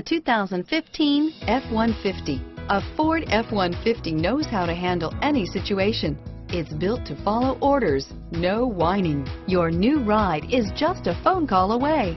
The 2015 F-150. A Ford F-150 knows how to handle any situation. It's built to follow orders, no whining. Your new ride is just a phone call away.